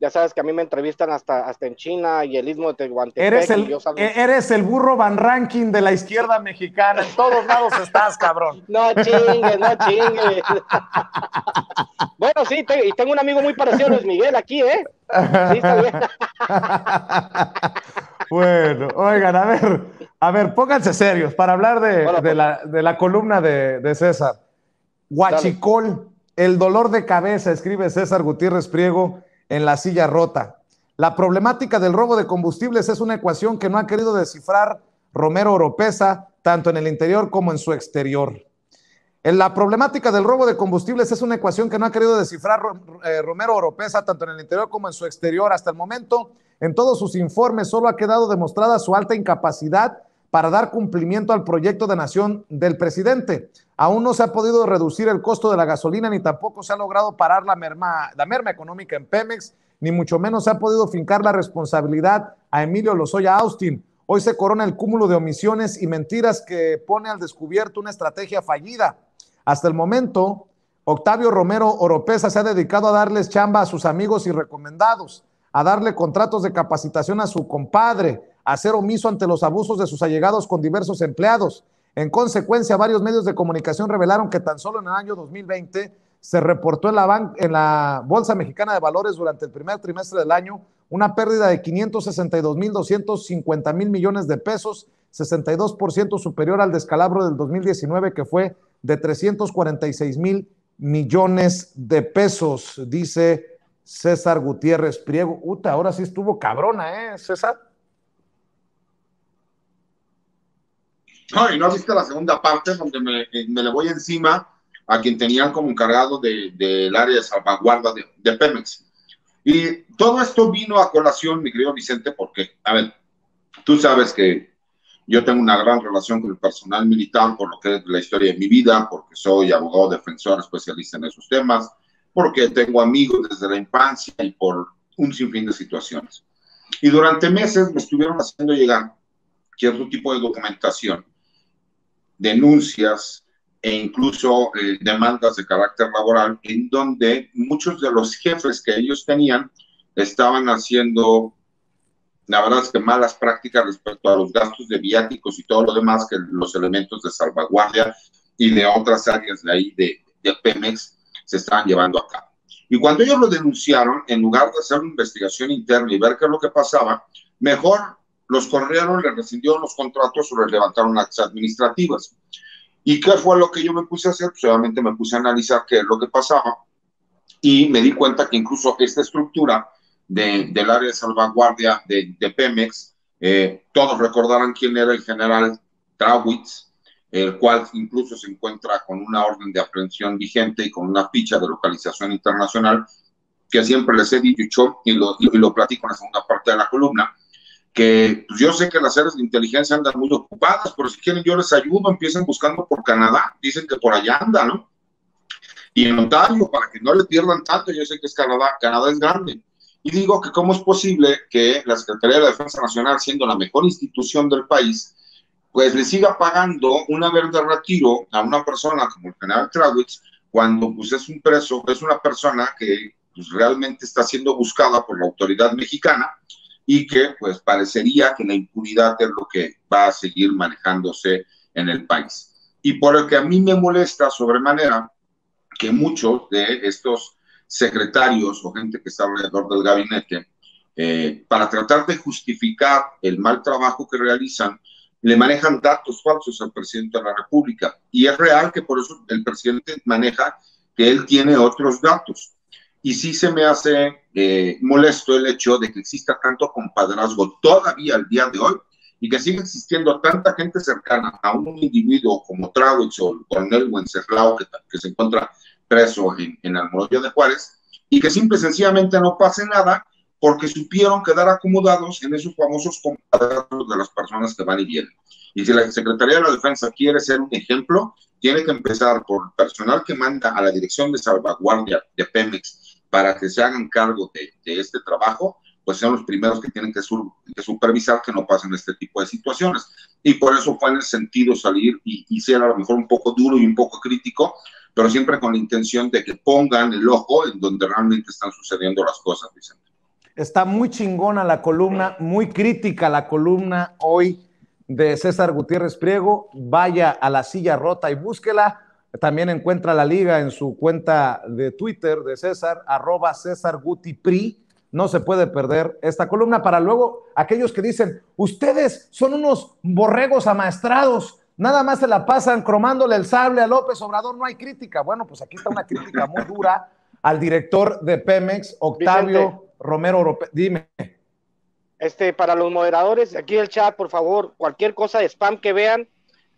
ya sabes que a mí me entrevistan hasta, hasta en China y el istmo de Tehuantepec. Eres el, e-, eres el burro Van Ranking de la izquierda mexicana. En todos lados estás, cabrón. No chingue, no chingue. bueno, sí, y tengo un amigo muy parecido a Luis Miguel aquí, ¿eh? Sí, está bien. bueno, oigan, a ver, a ver, pónganse serios para hablar de, pues. la, de la, columna de, de César. Huachicol, el dolor de cabeza, escribe César Gutiérrez Priego en la silla rota. La problemática del robo de combustibles es una ecuación que no ha querido descifrar Romero Oropesa, tanto en el interior como en su exterior. La problemática del robo de combustibles es una ecuación que no ha querido descifrar eh, Romero Oropesa, tanto en el interior como en su exterior. Hasta el momento, en todos sus informes, solo ha quedado demostrada su alta incapacidad para dar cumplimiento al proyecto de nación del presidente. Aún no se ha podido reducir el costo de la gasolina, ni tampoco se ha logrado parar la merma, la merma económica en Pemex, ni mucho menos se ha podido fincar la responsabilidad a Emilio Lozoya Austin. Hoy se corona el cúmulo de omisiones y mentiras que pone al descubierto una estrategia fallida. Hasta el momento, Octavio Romero Oropesa se ha dedicado a darles chamba a sus amigos y recomendados, a darle contratos de capacitación a su compadre, hacer omiso ante los abusos de sus allegados con diversos empleados. En consecuencia, varios medios de comunicación revelaron que tan solo en el año 2020 se reportó en la, en la Bolsa Mexicana de Valores durante el primer trimestre del año una pérdida de 562.250 mil millones de pesos, 62% superior al descalabro del 2019 que fue de 346 mil millones de pesos, dice César Gutiérrez Priego. Uta, ahora sí estuvo cabrona, ¿eh, César? No, y no viste la segunda parte donde me, me le voy encima a quien tenían como encargado del de, área de salvaguarda de, de, Pemex. Y todo esto vino a colación, mi querido Vicente, porque, a ver, tú sabes que yo tengo una gran relación con el personal militar por lo que es la historia de mi vida, porque soy abogado defensor especialista en esos temas, porque tengo amigos desde la infancia y por un sinfín de situaciones. Y durante meses me estuvieron haciendo llegar cierto tipo de documentación denuncias e incluso eh, demandas de carácter laboral, en donde muchos de los jefes que ellos tenían estaban haciendo, la verdad es que malas prácticas respecto a los gastos de viáticos y todo lo demás que los elementos de salvaguardia y de otras áreas de ahí de, de Pemex se estaban llevando a cabo. Y cuando ellos lo denunciaron, en lugar de hacer una investigación interna y ver qué es lo que pasaba, mejor los corrieron, les rescindieron los contratos o les levantaron actas administrativas. ¿Y qué fue lo que yo me puse a hacer? Pues obviamente me puse a analizar qué es lo que pasaba y me di cuenta que incluso esta estructura de, del área de salvaguardia de, de Pemex, eh, todos recordarán quién era el general Trawitz, el cual incluso se encuentra con una orden de aprehensión vigente y con una ficha de localización internacional que siempre les he dicho y lo, y lo platico en la segunda parte de la columna que pues yo sé que las áreas de inteligencia andan muy ocupadas, pero si quieren yo les ayudo, empiecen buscando por Canadá, dicen que por allá anda, ¿no? Y en Ontario, para que no le pierdan tanto, yo sé que es Canadá, Canadá es grande. Y digo que cómo es posible que la Secretaría de la Defensa Nacional, siendo la mejor institución del país, pues le siga pagando una verde retiro a una persona como el general Trawitz, cuando pues es un preso, es una persona que pues, realmente está siendo buscada por la autoridad mexicana, y que pues parecería que la impunidad es lo que va a seguir manejándose en el país. Y por el que a mí me molesta sobremanera que muchos de estos secretarios o gente que está alrededor del gabinete, eh, para tratar de justificar el mal trabajo que realizan, le manejan datos falsos al presidente de la República. Y es real que por eso el presidente maneja que él tiene otros datos. Y sí se me hace eh, molesto el hecho de que exista tanto compadrazgo todavía al día de hoy y que siga existiendo tanta gente cercana a un individuo como Trawitz o el coronel Wenceslao, que, que se encuentra preso en, en Almoloya de Juárez, y que simple y sencillamente no pase nada porque supieron quedar acomodados en esos famosos compadrazgos de las personas que van y vienen. Y si la Secretaría de la Defensa quiere ser un ejemplo, tiene que empezar por el personal que manda a la Dirección de Salvaguardia de Pemex para que se hagan cargo de, este trabajo, pues sean los primeros que tienen que, supervisar que no pasen este tipo de situaciones. Y por eso fue en el sentido salir y, y ser a lo mejor un poco duro y un poco crítico, pero siempre con la intención de que pongan el ojo en donde realmente están sucediendo las cosas, Vicente. Está muy chingona la columna, muy crítica la columna hoy de César Gutiérrez Priego. Vaya a la silla rota y búsquela. También encuentra la liga en su cuenta de Twitter de César, arroba César Guti Pri. No se puede perder esta columna para luego aquellos que dicen, ustedes son unos borregos amaestrados, nada más se la pasan cromándole el sable a López Obrador, no hay crítica. Bueno, pues aquí está una crítica muy dura al director de Pemex, Octavio Romero Dime. Este, para los moderadores, aquí el chat, por favor, cualquier cosa de spam que vean,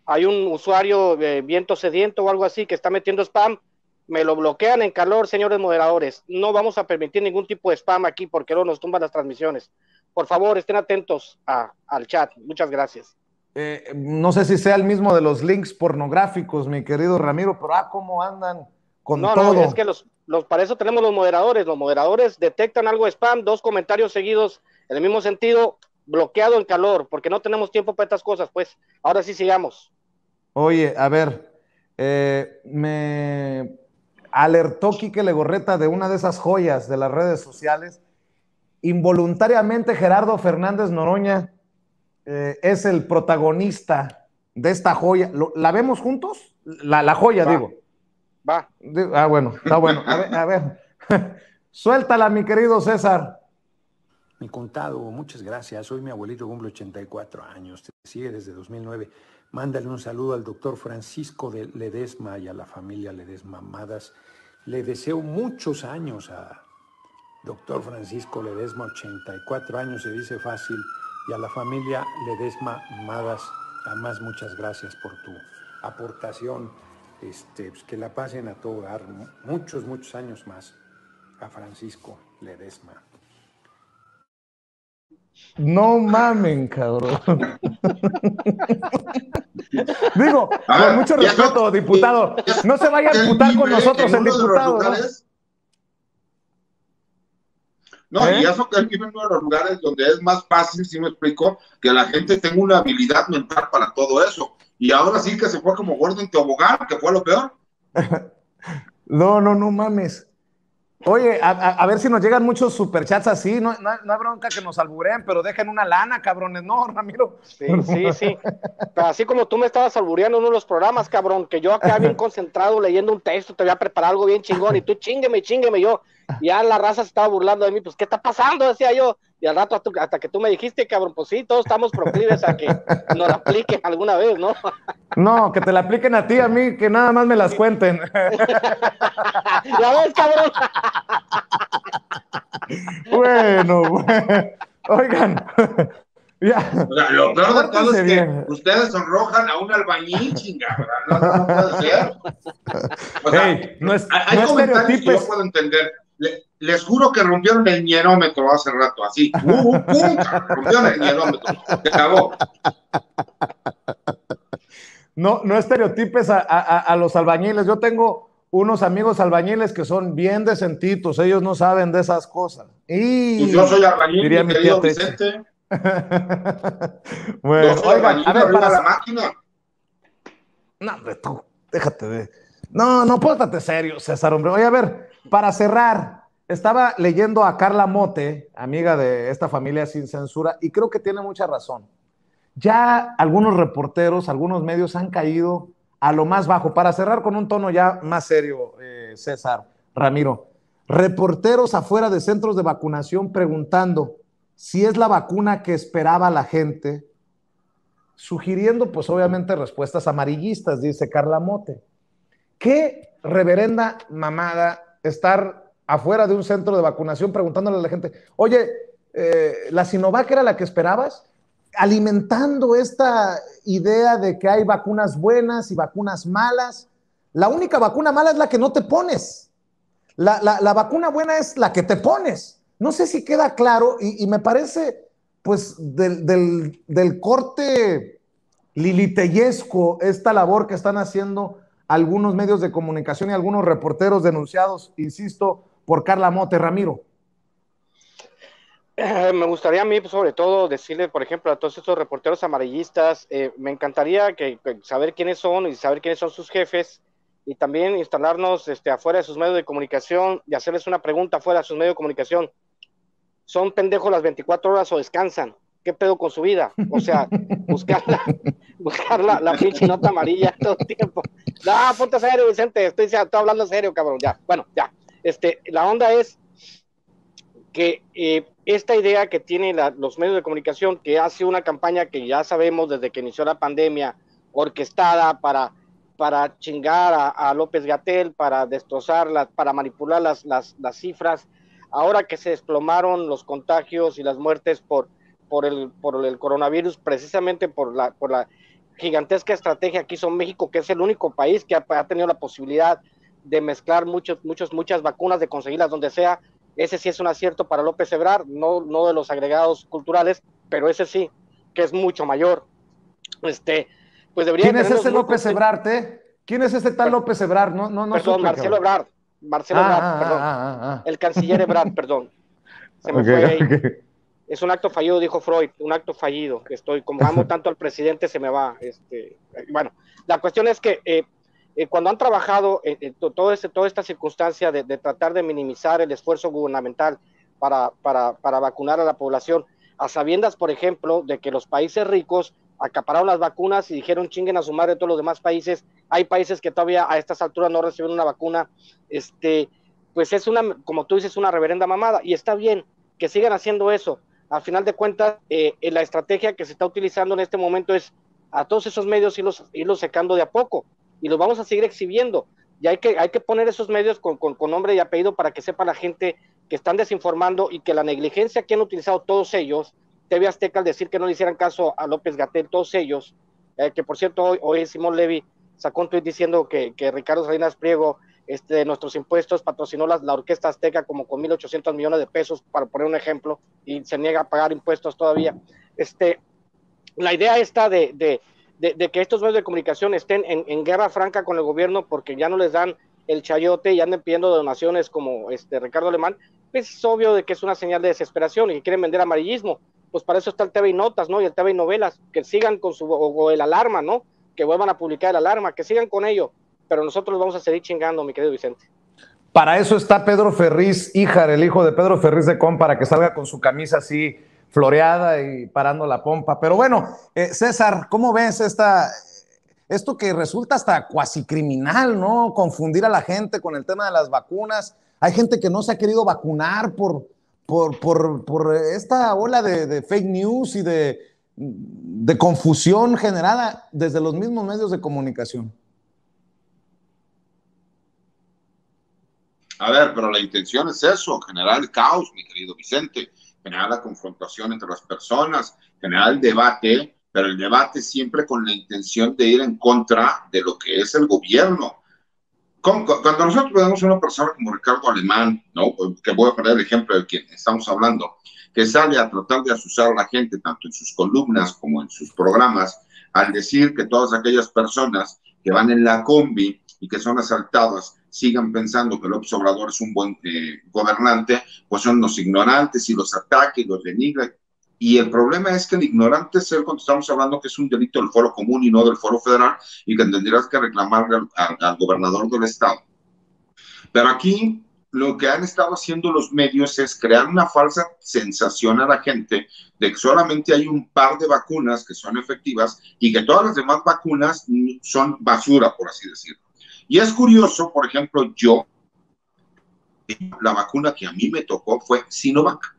hay un usuario de viento sediento o algo así que está metiendo spam, me lo bloquean en calor, señores moderadores. No vamos a permitir ningún tipo de spam aquí porque no nos tumban las transmisiones. Por favor, estén atentos al chat. Muchas gracias. Eh, no sé si sea el mismo de los links pornográficos, mi querido Ramiro, pero ah, cómo andan con no, todo. No, es que los, los, para eso tenemos los moderadores. Los moderadores detectan algo de spam, dos comentarios seguidos en el mismo sentido, bloqueado en calor, porque no tenemos tiempo para estas cosas, pues. Ahora sí sigamos. Oye, a ver, eh, me alertó Quique Legorreta de una de esas joyas de las redes sociales. Involuntariamente Gerardo Fernández Noroña eh, es el protagonista de esta joya. ¿La vemos juntos? La, joya, digo. Va. Ah, bueno, está bueno. A ver, a ver. Suéltala, mi querido César. Mi contado, muchas gracias. Soy mi abuelito, cumple 84 años. Te sigue desde 2009. Mándale un saludo al doctor Francisco de Ledesma y a la familia Ledesma Amadas. Le deseo muchos años a doctor Francisco Ledesma, 84 años, se dice fácil, y a la familia Ledesma Amadas. Además, muchas gracias por tu aportación. Este, pues, que la pasen a todo dar muchos, muchos años más a Francisco Ledesma. No mamen, cabrón. Digo, con mucho respeto, diputado, no se vaya a imputar con nosotros el diputado. ¿no? y ¿Eh? eso que en uno de los lugares donde es más fácil, si me explico, que la gente tenga una habilidad mental para todo eso. Y ahora sí que se fue como gordo en tobogán, que fue lo peor. no, no, no mames. Oye, a, ver si nos llegan muchos superchats así, no, no, hay bronca que nos alburen, pero dejen una lana, cabrones, no, Ramiro. Sí, sí, sí. así como tú me estabas albureando en uno de los programas, cabrón, que yo acá bien concentrado leyendo un texto, te voy a preparar algo bien chingón, y tú chingueme, chingueme, yo, ya la raza se estaba burlando de mí, pues, ¿qué está pasando? Decía yo, y al rato hasta que tú me dijiste, cabrón, pues sí, todos estamos proclives a que nos la apliquen alguna vez, ¿no? No, que te la apliquen a ti, a mí, que nada más me las cuenten. ¿Ya ves, cabrón? Bueno, bueno. Oigan, ya. lo peor de todo es que ustedes sonrojan a un albañil, chingada, no, no, puede ser. O sea, no es, hay, comentarios que yo puedo entender les juro que rompieron el hierómetro hace rato, así. Uh, ¡Pum! rompieron el hierómetro. Se acabó. No, no estereotipes a, los albañiles. Yo tengo unos amigos albañiles que son bien decentitos, ellos no saben de esas cosas. Y pues yo soy albañil, diría mi querido Vicente. bueno, oigan, a ver, para la máquina. No, tú, déjate de. No, no, pórtate serio, César, hombre. Oye, a ver, para cerrar, estaba leyendo a Carla Mote, amiga de esta familia sin censura, y creo que tiene mucha razón. Ya algunos reporteros, algunos medios han caído a lo más bajo. Para cerrar con un tono ya más serio, eh, César, Ramiro, reporteros afuera de centros de vacunación preguntando si es la vacuna que esperaba la gente, sugiriendo pues obviamente respuestas amarillistas, dice Carla Mote. Qué reverenda mamada estar afuera de un centro de vacunación preguntándole a la gente, oye, eh, ¿la Sinovac era la que esperabas? Alimentando esta idea de que hay vacunas buenas y vacunas malas. La única vacuna mala es la que no te pones. La, vacuna buena es la que te pones. No sé si queda claro y, me parece, pues, del, del, del corte liliteyesco esta labor que están haciendo algunos medios de comunicación y algunos reporteros denunciados, insisto, por Carla Mote Ramiro. me gustaría a mí, pues, sobre todo, decirle, por ejemplo, a todos estos reporteros amarillistas, eh, me encantaría que, saber quiénes son y saber quiénes son sus jefes y también instalarnos este, afuera de sus medios de comunicación y hacerles una pregunta afuera de sus medios de comunicación. ¿Son pendejos las 24 horas o descansan? ¿Qué pedo con su vida? O sea, buscarla, buscar la, pinche nota amarilla todo el tiempo. No, ponte serio, Vicente, estoy, estoy hablando serio, cabrón, ya. Bueno, ya. Este, la onda es que eh, esta idea que tienen los medios de comunicación, que hace una campaña que ya sabemos desde que inició la pandemia, orquestada para, chingar a, López Gatel, para destrozarlas, para manipular las, las, cifras, ahora que se desplomaron los contagios y las muertes por, el, coronavirus, precisamente por la, por la gigantesca estrategia que hizo México, que es el único país que ha, tenido la posibilidad mezclar muchos, muchos, muchas vacunas, de conseguirlas donde sea, ese sí es un acierto para López Ebrar, no, no de los agregados culturales, pero ese sí, que es mucho mayor. Este, pues debería ¿Quién es ese López Ebrard, ¿Quién es ese tal López Ebrard? No, no, no perdón, Marcelo Ebrard. Marcelo ah, Ebrard, ah, perdón. Ah, el canciller Ebrard, perdón. Se me fue ahí. Es un acto fallido, dijo Freud, un acto fallido. Estoy, como amo tanto al presidente, se me va. Este, bueno, la cuestión es que eh, eh, cuando han trabajado eh, eh, todo este, toda esta circunstancia de, tratar de minimizar el esfuerzo gubernamental para, vacunar a la población, a sabiendas, por ejemplo, de que los países ricos acapararon las vacunas y dijeron chinguen a su madre todos los demás países, hay países que todavía a estas alturas no reciben una vacuna, este, pues es una, como tú dices, una reverenda mamada, y está bien que sigan haciendo eso. Al final de cuentas, la estrategia que se está utilizando en este momento es a todos esos medios irlos secando de a poco y los vamos a seguir exhibiendo. Y hay que, hay que poner esos medios con, con, nombre y apellido para que sepa la gente que están desinformando y que la negligencia que han utilizado todos ellos, TV Azteca al decir que no le hicieran caso a López Gatel, todos ellos, eh, que por cierto hoy, hoy Simón Levy sacó un tuit diciendo que, que Ricardo Salinas Priego este, de nuestros impuestos patrocinó la, la, Orquesta Azteca como con 1.800 millones de pesos, para poner un ejemplo, y se niega a pagar impuestos todavía. Este, la idea está de, de, de, que estos medios de comunicación estén en, guerra franca con el gobierno porque ya no les dan el chayote y anden pidiendo donaciones como este Ricardo Alemán, pues es obvio de que es una señal de desesperación y quieren vender amarillismo. Pues para eso está el TV y Notas, ¿no? Y el TV Novelas, que sigan con su, o, el alarma, ¿no? Que vuelvan a publicar el alarma, que sigan con ello. Pero nosotros vamos a seguir chingando, mi querido Vicente. Para eso está Pedro Ferriz, hija, el hijo de Pedro Ferriz de Com, para que salga con su camisa así floreada y parando la pompa. Pero bueno, eh, César, ¿cómo ves esta, esto que resulta hasta cuasi criminal, ¿no? Confundir a la gente con el tema de las vacunas. Hay gente que no se ha querido vacunar por, por, por, esta ola de, fake news y de, de confusión generada desde los mismos medios de comunicación. A ver, pero la intención es eso, generar el caos, mi querido Vicente generar la confrontación entre las personas, generar el debate, pero el debate siempre con la intención de ir en contra de lo que es el gobierno. Cuando nosotros vemos a una persona como Ricardo Alemán, ¿no? que voy a poner el ejemplo de quien estamos hablando, que sale a tratar de asusar a la gente, tanto en sus columnas como en sus programas, al decir que todas aquellas personas que van en la combi y que son asaltadas sigan pensando que López Obrador es un buen eh, gobernante, pues son los ignorantes y los ataques y los denigran. Y el problema es que el ignorante es el cuando estamos hablando que es un delito del foro común y no del foro federal y que tendrías que reclamar al, gobernador del estado. Pero aquí lo que han estado haciendo los medios es crear una falsa sensación a la gente de que solamente hay un par de vacunas que son efectivas y que todas las demás vacunas son basura, por así decirlo. Y es curioso, por ejemplo, yo, la vacuna que a mí me tocó fue Sinovac.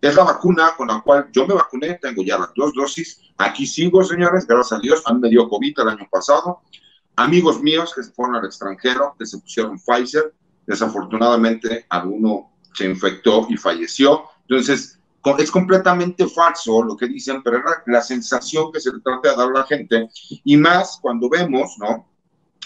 Es la vacuna con la cual yo me vacuné, tengo ya las dos dosis. Aquí sigo, señores, gracias a Dios. A mí me dio COVID el año pasado. Amigos míos que se fueron al extranjero, que se pusieron Pfizer, desafortunadamente alguno se infectó y falleció. Entonces, es completamente falso lo que dicen, pero es la, sensación que se trata de dar a la gente. Y más cuando vemos, ¿no?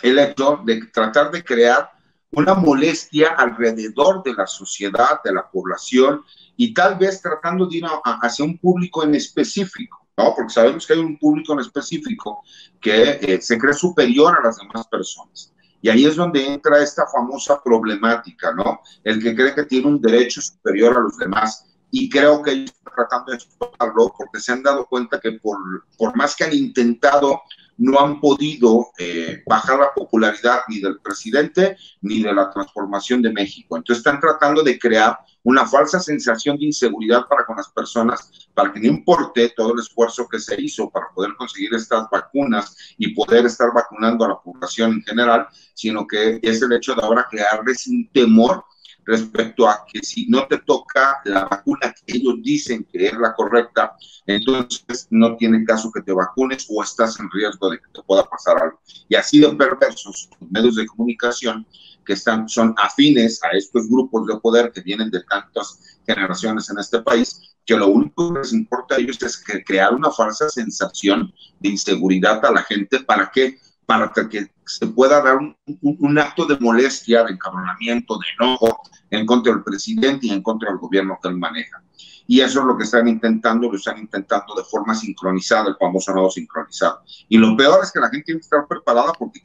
El hecho de tratar de crear una molestia alrededor de la sociedad, de la población, y tal vez tratando de ir hacia un público en específico, ¿no? Porque sabemos que hay un público en específico que eh, se cree superior a las demás personas. Y ahí es donde entra esta famosa problemática, ¿no? El que cree que tiene un derecho superior a los demás. Y creo que ellos están tratando de explotarlo porque se han dado cuenta que por, por más que han intentado, no han podido eh, bajar la popularidad ni del presidente ni de la transformación de México. Entonces están tratando de crear una falsa sensación de inseguridad para con las personas, para que no importe todo el esfuerzo que se hizo para poder conseguir estas vacunas y poder estar vacunando a la población en general, sino que es el hecho de ahora crearles un temor respecto a que si no te toca la vacuna que ellos dicen que es la correcta, entonces no tiene caso que te vacunes o estás en riesgo de que te pueda pasar algo. Y así de perversos los medios de comunicación que están, son afines a estos grupos de poder que vienen de tantas generaciones en este país, que lo único que les importa a ellos es crear una falsa sensación de inseguridad a la gente para que para que se pueda dar un, acto de molestia, de encabronamiento, de enojo en contra del presidente y en contra del gobierno que él maneja. Y eso es lo que están intentando, lo están intentando de forma sincronizada, el famoso nodo sincronizado. Y lo peor es que la gente tiene que estar preparada porque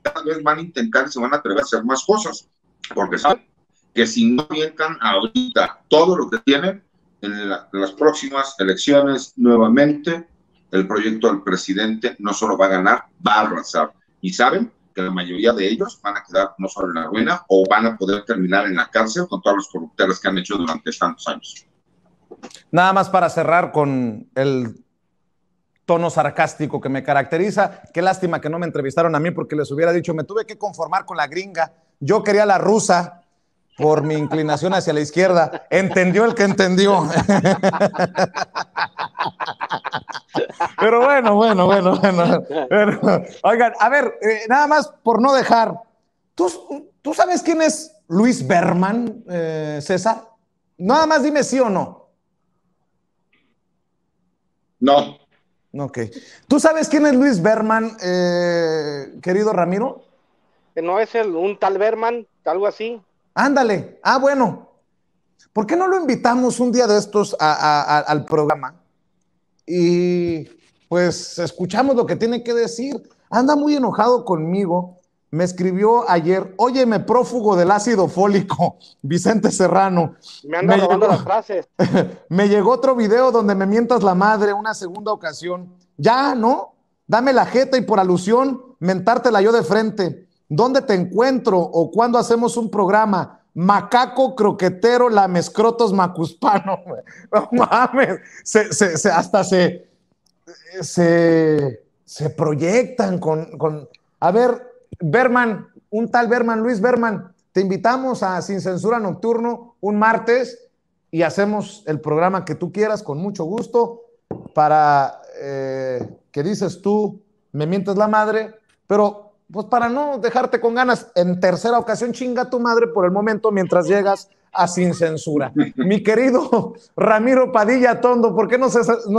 cada vez van a intentar y se van a atrever a hacer más cosas, porque saben que si no avientan ahorita todo lo que tienen, en las próximas elecciones nuevamente el proyecto del presidente no solo va a ganar, va a arrasar. Y saben que la mayoría de ellos van a quedar no solo en la ruina o van a poder terminar en la cárcel con todos los corruptores que han hecho durante tantos años. Nada más para cerrar con el tono sarcástico que me caracteriza. Qué lástima que no me entrevistaron a mí porque les hubiera dicho, me tuve que conformar con la gringa. Yo quería la rusa por mi inclinación hacia la izquierda. Entendió el que entendió. Pero bueno, bueno, bueno, bueno. Oigan, a ver, eh, nada más por no dejar. ¿Tú, ¿Tú, sabes quién es Luis Berman, eh, César? Nada más dime sí o no. No. Ok. ¿Tú sabes quién es Luis Berman, eh, querido Ramiro? No es el, un tal Berman, algo así. Ándale. Ah, bueno. ¿Por qué no lo invitamos un día de estos al programa? Y pues escuchamos lo que tiene que decir. Anda muy enojado conmigo. Me escribió ayer, óyeme, prófugo del ácido fólico, Vicente Serrano. Me anda robando las frases. me llegó otro video donde me mientas la madre, una segunda ocasión. Ya, ¿no? Dame la jeta y por alusión, mentártela yo de frente. ¿Dónde te encuentro o cuándo hacemos un programa? Macaco croquetero lamescrotos macuspano. No mames. hasta se, se, se proyectan con, con, A ver, Berman, un tal Berman, Luis Berman, te invitamos a Sin Censura Nocturno un martes y hacemos el programa que tú quieras con mucho gusto para eh, que dices tú, me mientes la madre, pero pues para no dejarte con ganas, en tercera ocasión chinga tu madre por el momento mientras llegas a sin censura. Mi querido Ramiro Padilla Tondo, ¿por qué no,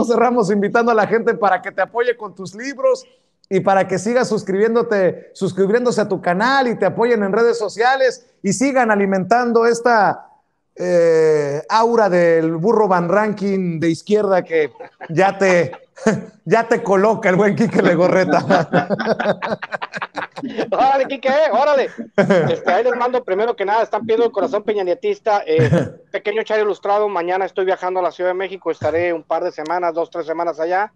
cerramos invitando a la gente para que te apoye con tus libros y para que sigas suscribiéndote, suscribiéndose a tu canal y te apoyen en redes sociales y sigan alimentando esta eh, aura del burro Van Ranking de izquierda que ya te, ya te coloca el buen Quique Legorreta. órale, Quique, órale. Este, ahí les mando primero que nada, están pidiendo el corazón peñanietista. Eh, pequeño Chario Ilustrado, mañana estoy viajando a la Ciudad de México, estaré un par de semanas, dos, tres semanas allá.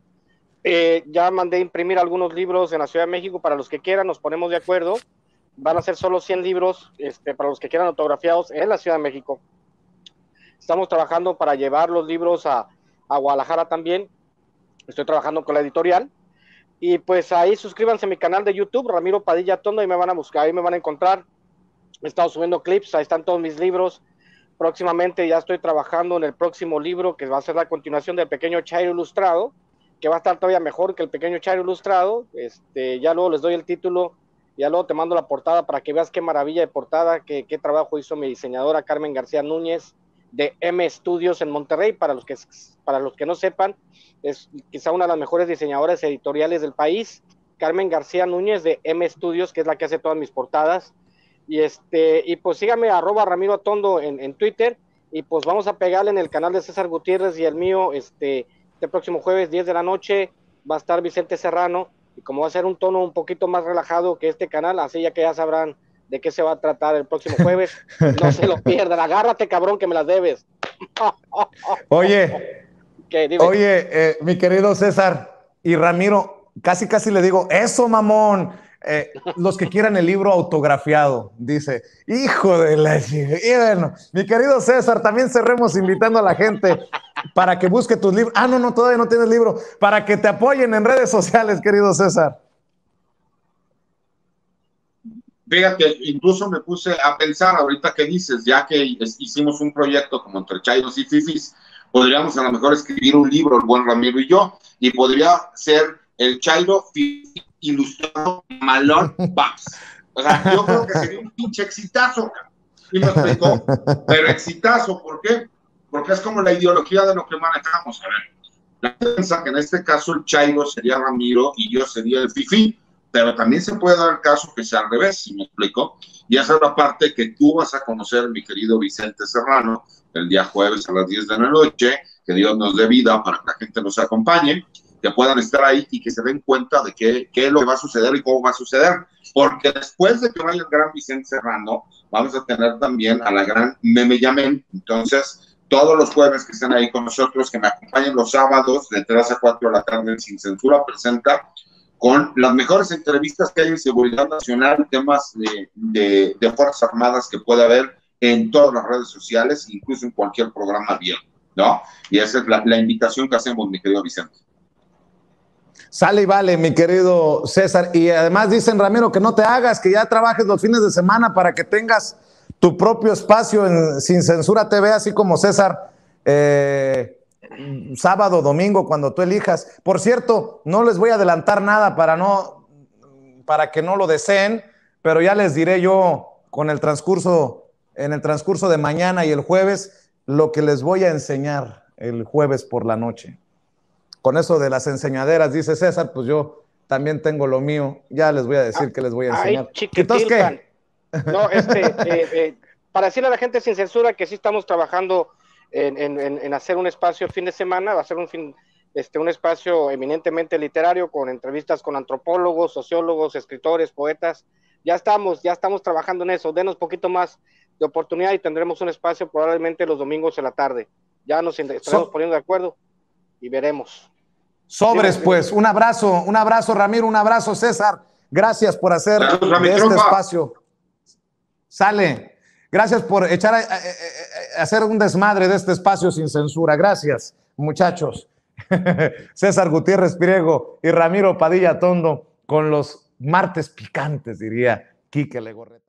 Eh, ya mandé imprimir algunos libros en la Ciudad de México para los que quieran, nos ponemos de acuerdo. Van a ser solo 100 libros este, para los que quieran autografiados en la Ciudad de México. Estamos trabajando para llevar los libros a, a Guadalajara también. Estoy trabajando con la editorial. Y pues ahí suscríbanse a mi canal de YouTube, Ramiro Padilla Tondo, y me van a buscar, ahí me van a encontrar. He estado subiendo clips, ahí están todos mis libros. Próximamente ya estoy trabajando en el próximo libro que va a ser la continuación del Pequeño Chairo Ilustrado, que va a estar todavía mejor que el Pequeño Chairo Ilustrado. Este, ya luego les doy el título, ya luego te mando la portada para que veas qué maravilla de portada, qué, qué trabajo hizo mi diseñadora Carmen García Núñez de M Studios en Monterrey, para los que, para los que no sepan, es quizá una de las mejores diseñadoras editoriales del país, Carmen García Núñez de M Studios, que es la que hace todas mis portadas. Y este, y pues síganme arroba Ramiro Atondo en, en Twitter, y pues vamos a pegarle en el canal de César Gutiérrez y el mío, este, este próximo jueves, 10 de la noche, va a estar Vicente Serrano, y como va a ser un tono un poquito más relajado que este canal, así ya que ya sabrán de qué se va a tratar el próximo jueves. No se lo pierdan. Agárrate, cabrón, que me las debes. Oye, oye, eh, mi querido César y Ramiro, casi casi le digo, eso, mamón. Eh, los que quieran el libro autografiado, dice, hijo de la... Y bueno, mi querido César, también cerremos invitando a la gente para que busque tus libros. Ah, no, no, todavía no tienes libro. Para que te apoyen en redes sociales, querido César. Fíjate, incluso me puse a pensar ahorita que dices, ya que hicimos un proyecto como entre Chairos y Fifis, podríamos a lo mejor escribir un libro, el buen Ramiro y yo, y podría ser el Chairo Fifi ilustrado Malón Babs. O sea, yo creo que sería un pinche exitazo, ¿sí me explicó? Pero exitazo, ¿por qué? Porque es como la ideología de lo que manejamos. A ver, la piensa que en este caso el Chairo sería Ramiro y yo sería el Fifi pero también se puede dar el caso que sea al revés, si me explico. Y esa es la parte que tú vas a conocer, mi querido Vicente Serrano, el día jueves a las 10 de la noche, que Dios nos dé vida para que la gente nos acompañe, que puedan estar ahí y que se den cuenta de qué, qué es lo que va a suceder y cómo va a suceder. Porque después de que vaya el gran Vicente Serrano, vamos a tener también a la gran Meme Yamen. Entonces, todos los jueves que estén ahí con nosotros, que me acompañen los sábados de 3 a 4 de la tarde Sin Censura, presenta con las mejores entrevistas que hay en seguridad nacional, temas de, Fuerzas Armadas que puede haber en todas las redes sociales, incluso en cualquier programa bien, ¿no? Y esa es la, la invitación que hacemos, mi querido Vicente. Sale y vale, mi querido César. Y además dicen, Ramiro, que no te hagas, que ya trabajes los fines de semana para que tengas tu propio espacio en Sin Censura TV, así como César. Eh, sábado, domingo, cuando tú elijas. Por cierto, no les voy a adelantar nada para no, para que no lo deseen, pero ya les diré yo con el transcurso, en el transcurso de mañana y el jueves, lo que les voy a enseñar el jueves por la noche. Con eso de las enseñaderas, dice César, pues yo también tengo lo mío. Ya les voy a decir que les voy a enseñar. Entonces, ¿qué? No, este, eh, eh, para decirle a la gente sin censura que sí estamos trabajando en, hacer un espacio fin de semana, va a ser un, fin, este, un espacio eminentemente literario con entrevistas con antropólogos, sociólogos, escritores, poetas. Ya estamos, ya estamos trabajando en eso. Denos poquito más de oportunidad y tendremos un espacio probablemente los domingos en la tarde. Ya nos estaremos poniendo de acuerdo y veremos. Sobres, pues, un abrazo, un abrazo, Ramiro, un abrazo, César. Gracias por hacer este espacio. Sale. Gracias por echar a, hacer un desmadre de este espacio sin censura. Gracias, muchachos. César Gutiérrez Priego y Ramiro Padilla Tondo con los martes picantes, diría Quique Legorreta.